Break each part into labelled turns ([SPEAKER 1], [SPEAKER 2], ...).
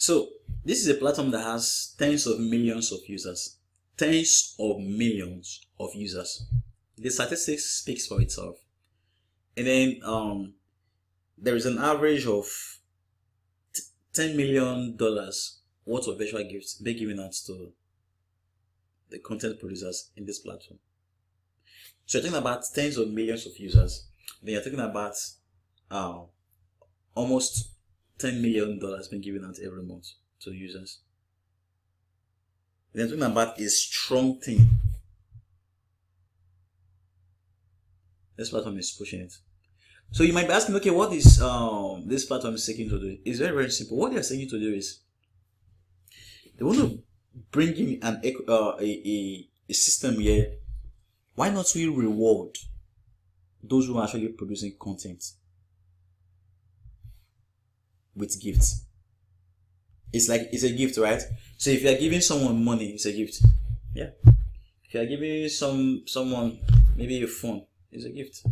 [SPEAKER 1] So this is a platform that has tens of millions of users. Tens of millions of users. The statistics speaks for itself. And then um, there is an average of ten million dollars worth of virtual gifts being given out to the content producers in this platform. So you're talking about tens of millions of users. Then you're talking about uh, almost ten million dollars being given out every month to users. Then you're talking about a strong team. This platform is pushing it. So you might be asking, okay, what is um this platform is seeking to do? It's very very simple. What they are seeking to do is they want to bring in an uh, a, a a system here. Why not we reward those who are actually producing content with gifts? It's like it's a gift, right? So if you are giving someone money, it's a gift. Yeah. If you are giving some someone maybe a phone, it's a gift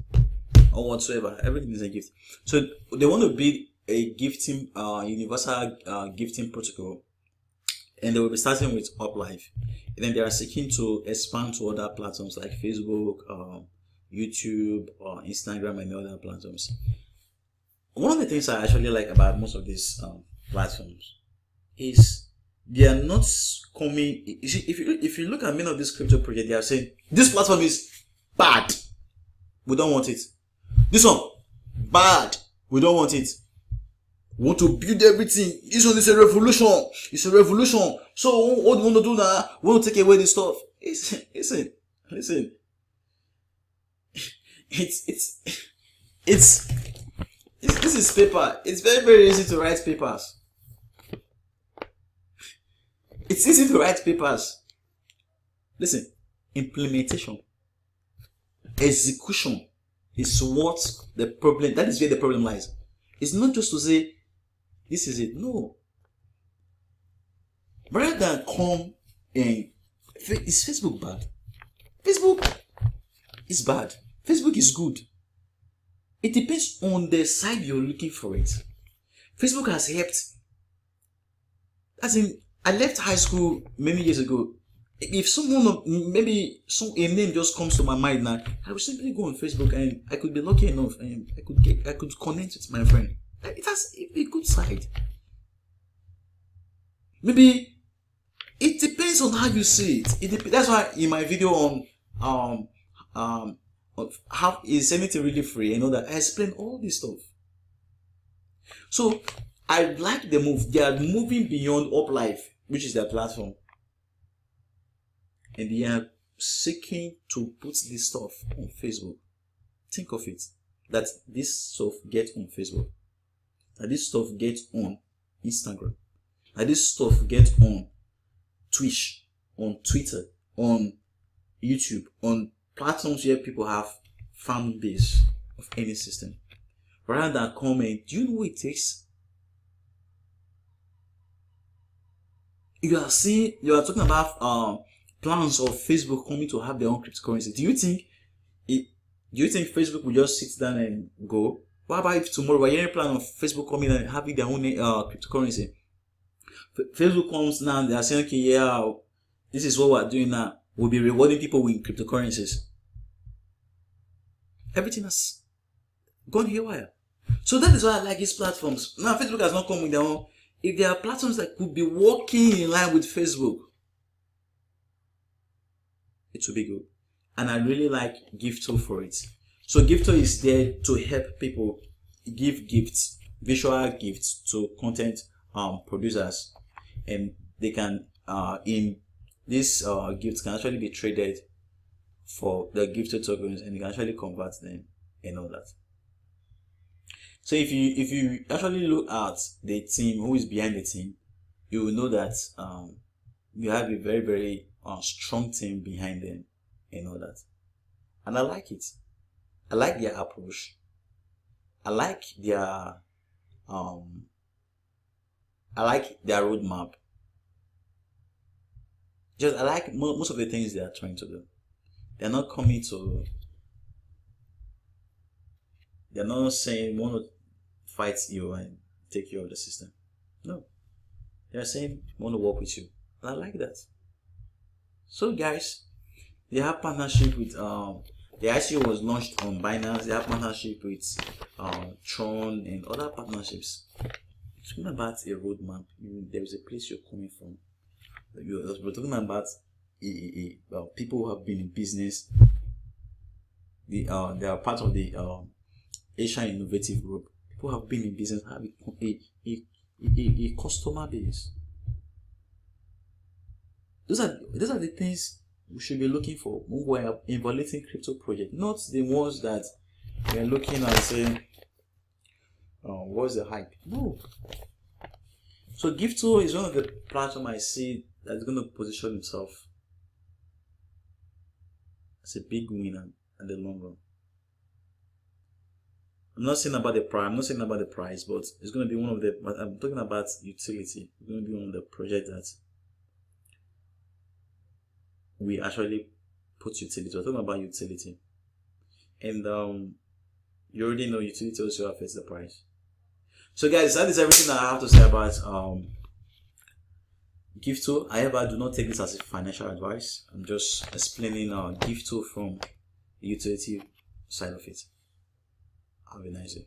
[SPEAKER 1] or whatsoever. Everything is a gift. So they want to build a gifting, uh, universal uh, gifting protocol, and they will be starting with Uplive. And then they are seeking to expand to other platforms like Facebook, um, YouTube, or Instagram, and other platforms. One of the things I actually like about most of these um, platforms is they are not coming. You see, if you if you look at many of these crypto projects, they are saying this platform is bad. We don't want it. This one, bad. We don't want it. We want to build everything. This one is a revolution. It's a revolution. So what do we want to do now? We want to take away this stuff. Listen, listen, listen. It's it's it's, it's this is paper. It's very very easy to write papers. It's easy to write papers. Listen, implementation, execution is what the problem that is where the problem lies it's not just to say this is it no rather than come and is facebook bad facebook is bad facebook is good it depends on the side you're looking for it facebook has helped as in i left high school many years ago if someone maybe some a name just comes to my mind now, I will simply go on Facebook and I could be lucky enough and I could get I could connect with my friend. It has a good side. Maybe it depends on how you see it. it that's why in my video on um um how is anything really free and all that I explain all this stuff. So I like the move. They are moving beyond Uplive, which is their platform and they are seeking to put this stuff on Facebook. Think of it that this stuff gets on Facebook, that this stuff gets on Instagram, that this stuff gets on Twitch, on Twitter, on YouTube, on platforms where people have fan base of any system. Rather than comment, do you know what it takes? You are seeing, you are talking about um, plans of Facebook coming to have their own cryptocurrency, do you think it, do you think Facebook will just sit down and go? What about if tomorrow we're hearing plan of Facebook coming and having their own uh, cryptocurrency? F- Facebook comes now, they are saying, okay, yeah, this is what we're doing now. We'll be rewarding people with cryptocurrencies. Everything has gone haywire. So that is why I like these platforms. Now, Facebook has not come with their own. If there are platforms that could be working in line with Facebook, it will be good. And I really like Gifto for it. So Gifto is there to help people give gifts, visual gifts to content um, producers, and they can uh, in these uh, gifts can actually be traded for the Gifto tokens, and you can actually convert them and all that. So if you if you actually look at the team who is behind the team, you will know that um, you have a very very uh, strong team behind them and all that. And I like it. I like their approach. I like their um I like their roadmap. Just I like mo- most of the things they are trying to do. They're not coming to they're not saying want to fight you and take you out of the system. No. They're saying want to work with you. And I like that. So guys, they have partnership with um the ICO was launched on Binance. They have partnership with um Tron and other partnerships. Talking about a roadmap, there is a place you're coming from. We're talking about uh, people who have been in business. The uh, they are part of the um, Asian Innovative Group. People have been in business, have a, a, a, a, customer base. Those are those are the things we should be looking for when we're evaluating crypto project, not the ones that we're looking at saying, oh, what's the hype? No. So Gifto is one of the platform I see that's going to position himself as a big winner in the long run. I'm not saying about the price. I'm not saying about the price, but it's going to be one of the. I'm talking about utility. It's going to be one of the projects that we actually put utility. We're talking about utility, and um, you already know utility also affects the price. So, guys, that is everything that I have to say about um Gifto. However, I do not take this as a financial advice. I'm just explaining uh, Gifto from the utility side of it. Have a nice day.